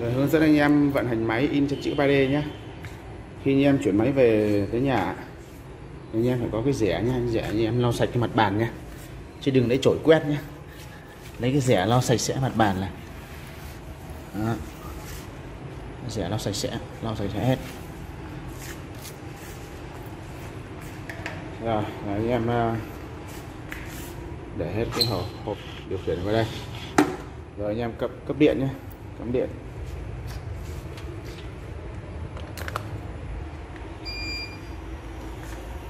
Rồi hướng dẫn anh em vận hành máy in chân chữ 3D nhé. Khi anh em chuyển máy về tới nhà Anh em phải có cái rẻ nha Rẻ anh em lau sạch cái mặt bàn nha. Chứ đừng lấy chổi quét nhé. Lấy cái rẻ lau sạch sẽ mặt bàn này. Đó. Rẻ lau sạch sẽ Lau sạch sẽ hết. Rồi anh em ờ, để hết cái hộp, hộp điều khiển vào đây. Rồi anh em cấp cấp điện nhé cắm điện.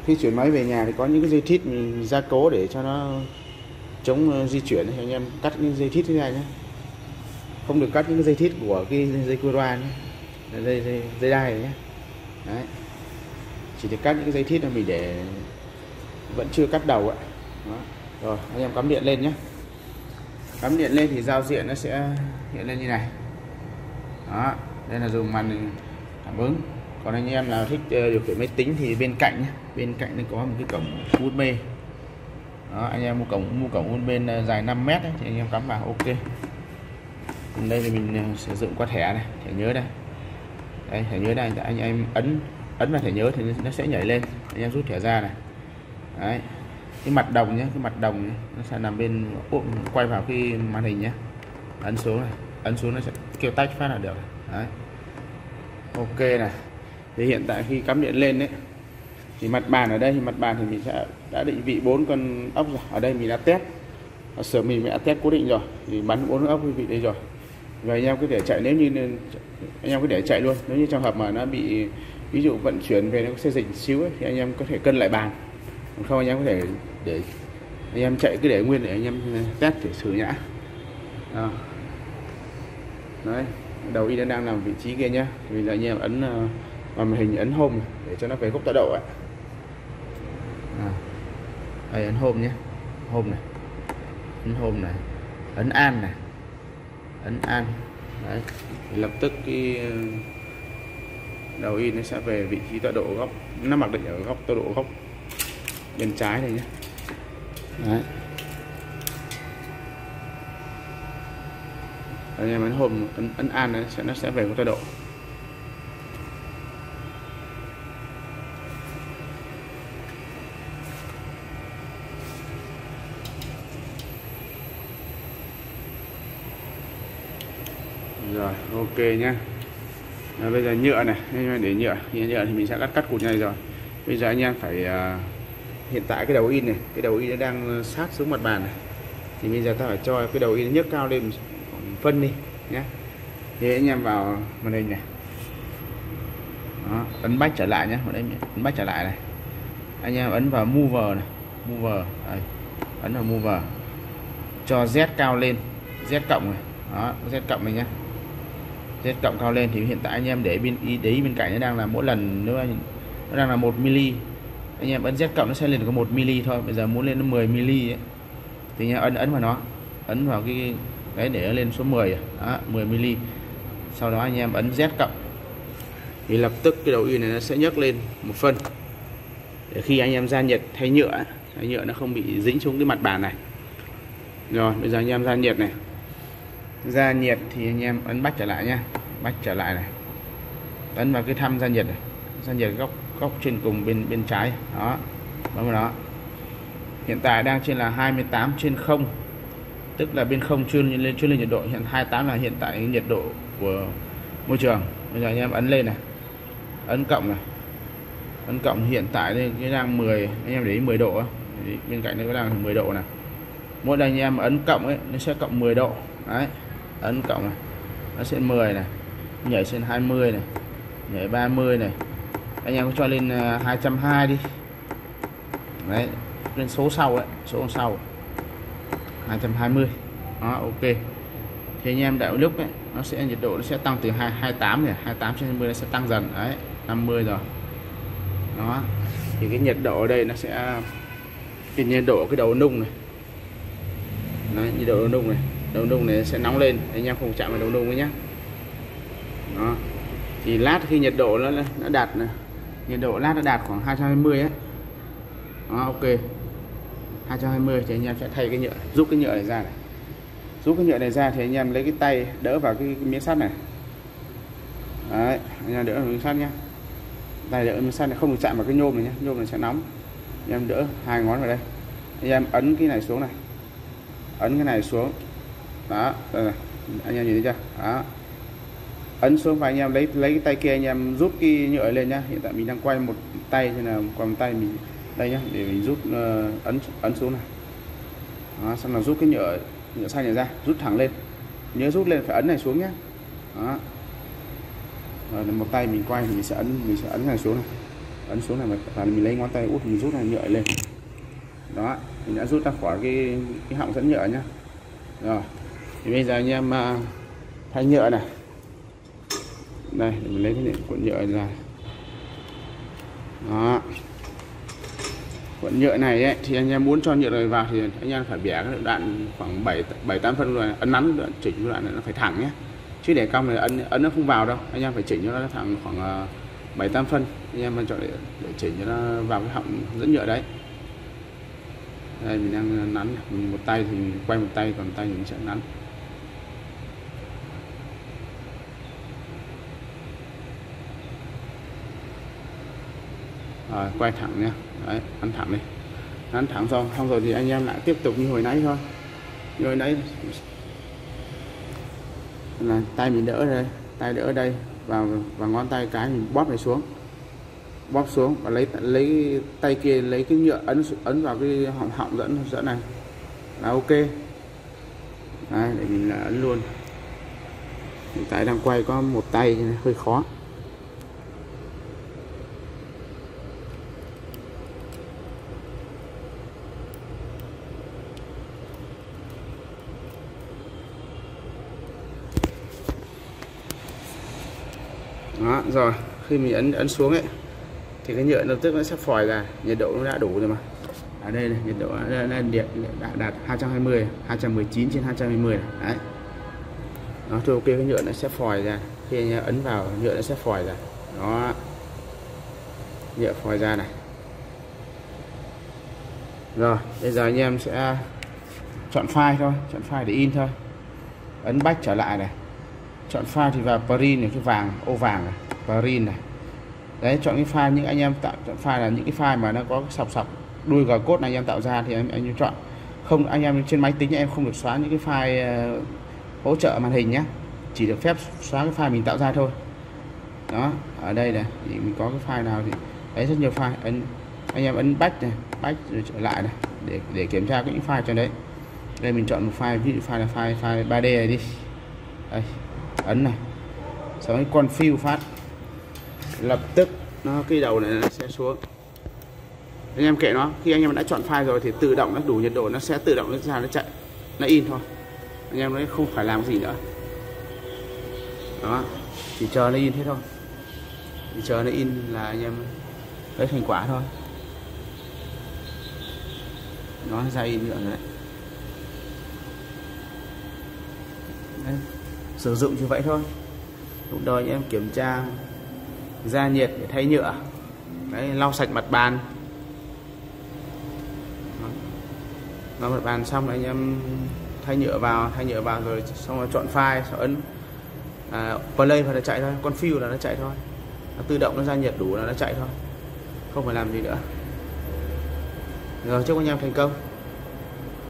Khi chuyển máy về nhà thì có những cái dây thít mình gia cố để cho nó chống ờ, di chuyển thì anh em cắt những dây thít ra nhé. Không được cắt những dây thít của cái dây cua nhé. Dây dây dây đai nhé. Đấy. Chỉ được cắt những cái dây thít là mình để vẫn chưa cắt đầu ạ. Đó. rồi, anh em cắm điện lên nhé. Cắm điện lên thì giao diện nó sẽ hiện lên như này. Đó, đây là dùng màn cảm ứng còn anh em nào thích ờ, điều khiển máy tính thì bên cạnh nhé. bên cạnh nó có một cái cổng USB. Đó, anh em mua cổng mua cổng USB ờ, dài 5 mét ấy, thì anh em cắm vào ok. Còn đây thì mình ờ, sử dụng qua thẻ này thẻ nhớ đây. Đây thẻ nhớ đây anh em ấn ấn vào thẻ nhớ thì nó sẽ nhảy lên. Anh em rút thẻ ra này. Đấy. Cái mặt đồng nhé cái mặt đồng nhé. nó sẽ nằm bên quay vào cái màn hình nhé ấn xuống này ấn xuống nó sẽ kêu tách phát là được đấy. Ok này thì hiện tại khi cắm điện lên đấy thì mặt bàn ở đây thì mặt bàn thì mình sẽ đã định vị bốn con ốc rồi. Ở đây mình đã test. Ở sửa mình đã test cố định rồi thì bắn bốn ốc vị đây rồi. Và anh em cứ để chạy nếu như anh em cứ để chạy luôn. Nếu như trường hợp mà nó bị ví dụ vận chuyển về nó có xe dịch xíu ấy, thì anh em có thể cân lại bàn. Còn không anh em có thể để anh em chạy cứ để nguyên để anh em ừ, test để thử nhã. À. đấy đầu y đang làm vị trí kia nhá. Vì là anh em ấn ờ, vào màn hình ấn home để cho nó về góc tọa độ ấy à. đây ấn home nhé. Home này. Ấn home này. Ấn an này. Ấn an. Đấy. Lập tức cái đầu in nó sẽ về vị trí tọa độ góc nó mặc định ở góc tọa độ góc bên trái này nhé. Đấy. anh em ấn home ấn, ấn an này, sẽ nó sẽ về cái tọa độ rồi ok nhá. Rồi, bây giờ nhựa này để nhựa. Nhựa thì mình sẽ cắt cắt cụt này rồi. Bây giờ anh em phải uh, hiện tại cái đầu in này cái đầu in nó đang sát xuống mặt bàn này. Thì bây giờ ta phải cho cái đầu in nhấc cao lên phân đi nhé thì anh em vào màn hình này. Đó, ấn bách trở lại nhé em ấn bách trở lại này. Anh em ấn vào mover này mover đây. ấn vào mover. Cho z cao lên z cộng này. Đó z cộng này nhé z cộng cao lên thì hiện tại anh em để bên ý đấy bên cạnh nó đang là mỗi lần nữa nó đang là một mili anh em ấn Z cộng nó sẽ lên được có 1 mili thôi bây giờ muốn lên nó 10 mili ấy. thì anh em ấn ấn vào nó ấn vào cái cái để nó lên số 10 à. đó, 10 mili sau đó anh em ấn Z cộng. Thì lập tức cái đầu y này nó sẽ nhấc lên một phân. Để khi anh em ra nhiệt thay nhựa thay nhựa nó không bị dính xuống cái mặt bàn này. Rồi bây giờ anh em ra nhiệt này ra nhiệt thì anh em ấn bách trở lại nhé bách trở lại này. Ấn vào cái thăm ra nhiệt này. Ra nhiệt góc góc trên cùng bên bên trái. Đó. Bấm vào đó. Hiện tại đang trên là 28 trên 0 tức là bên không chưa lên chưa lên nhiệt độ. Hiện 28 là hiện tại nhiệt độ của môi trường. Bây giờ anh em ấn lên này. Ấn cộng này. Ấn cộng hiện tại đây cái đang 10 anh em để ý 10 độ bên cạnh nó có đang 10 độ này. Mỗi lần anh em ấn cộng ấy, nó sẽ cộng 10 độ. Đấy ấn cộng này nó sẽ 10 này nhảy trên 20 này nhảy 30 này. Anh em có cho lên à, 220 đi. Đấy lên số sau đấy số sau. 220 đó ok. Thì anh em đạo lúc ấy nó sẽ nhiệt độ nó sẽ tăng từ 2, 28 này 28 trên 20 nó sẽ tăng dần. Đấy 50 rồi. Đó. Thì cái nhiệt độ ở đây nó sẽ cái nhiệt độ cái đầu nung này. Đấy, nhiệt độ đầu nung này đồng nung này sẽ nóng lên. Anh em không chạm vào đồng nung ấy nhé đó. Thì lát khi nhiệt độ nó nó đạt nhiệt độ lát nó đạt khoảng 220 ấy. Đó, ok. 220 thì anh em sẽ thay cái nhựa giúp cái nhựa này ra này. Giúp cái nhựa này ra thì anh em lấy cái tay đỡ vào cái, cái miếng sắt này. Đấy anh em đỡ miếng sắt nhá. Tay đỡ miếng sắt này không được chạm vào cái nhôm này nhá. Nhôm này sẽ nóng. Anh em đỡ hai ngón vào đây. Anh em ấn cái này xuống này. Ấn cái này xuống đó đây này. anh em nhìn thấy chưa? Đó. Ấn xuống và anh em lấy lấy cái tay kia anh em rút cái nhựa lên nhá. Hiện tại mình đang quay một tay cho là quay một tay mình đây nhá để mình rút uh, ấn ấn xuống này. Đó, xong là rút cái nhựa nhựa xanh này ra rút thẳng lên. Nhớ rút lên phải ấn này xuống nhé đó. Rồi một tay mình quay thì mình sẽ ấn mình sẽ ấn này xuống này. Ấn xuống này và mình lấy ngón tay út mình rút này nhựa lên. Đó mình đã rút ra khỏi cái cái họng dẫn nhựa nhá. Rồi thì bây giờ anh em à, thay nhựa này. Đây mình lấy cái cuộn nhựa ra. Đó. Cuộn nhựa này ấy, thì anh em muốn cho nhựa này vào thì anh em phải bẻ cái đoạn khoảng 7 7 8 phân rồi ấn nắn đoạn chỉnh đoạn này nó phải thẳng nhé. Chứ để cong này ấn ấn nó không vào đâu anh em phải chỉnh cho nó thẳng khoảng à, 7 8 phân. Anh em chọn để, để chỉnh cho nó vào cái họng dẫn nhựa đấy. Đây mình đang nắn mình một tay thì mình quay một tay còn tay mình sẽ nắn. Rồi quay thẳng nha. Đấy ăn thẳng đi. Ăn thẳng xong xong rồi thì anh em lại tiếp tục như hồi nãy thôi. Như hồi nãy là tay mình đỡ đây tay đỡ đây và và ngón tay cái mình bóp này xuống. Bóp xuống và lấy lấy tay kia lấy cái nhựa ấn ấn vào cái họng họng dẫn dẫn này. Là ok. Đấy, để mình ấn luôn. Hiện tại đang quay có một tay hơi khó. Đó rồi khi mình ấn ấn xuống ấy thì cái nhựa lập tức nó sẽ phòi ra nhiệt độ nó đã đủ rồi mà. Ở đây này, nhiệt độ đã, đã, điện đã đạt 220 219 trên 220 này. đấy. Nó thôi ok cái nhựa nó sẽ phòi ra khi anh ấn vào nhựa nó sẽ phòi ra. Đó. Nhựa phòi ra này. Rồi bây giờ anh em sẽ chọn file thôi chọn file để in thôi. Ấn back trở lại này chọn file thì vào paris này cái vàng ô vàng này Paris này. Đấy chọn cái file những anh em tạo chọn file là những cái file mà nó có sọc sọc đuôi gờ cốt này anh em tạo ra thì anh, anh em chọn. Không anh em trên máy tính em không được xóa những cái file uh, hỗ trợ màn hình nhé chỉ được phép xóa cái file mình tạo ra thôi. Đó ở đây này thì mình có cái file nào thì đấy rất nhiều file. Anh anh em ấn back này back rồi trở lại này để để kiểm tra những file cho đấy. Đây mình chọn một file ví dụ file là file file 3D này đi. Đây ấn này. Sau cái con phiêu phát. Lập tức nó cái đầu này nó sẽ xuống. Anh em kệ nó khi anh em đã chọn file rồi thì tự động nó đủ nhiệt độ nó sẽ tự động nó ra nó chạy. Nó in thôi. Anh em nó không phải làm gì nữa. Đó chỉ chờ nó in thế thôi. Chỉ chờ nó in là anh em lấy thành quả thôi. Nó ra in nữa rồi đấy, đấy sử dụng như vậy thôi. Lúc đó anh em kiểm tra ra nhiệt để thay nhựa. Đấy lau sạch mặt bàn. Lau mặt bàn xong anh em thay nhựa vào thay nhựa vào rồi xong rồi chọn file sau ấn. À, play và nó chạy thôi con fill là nó chạy thôi. Nó tự động nó ra nhiệt đủ là nó chạy thôi. Không phải làm gì nữa. Rồi chúc anh em thành công.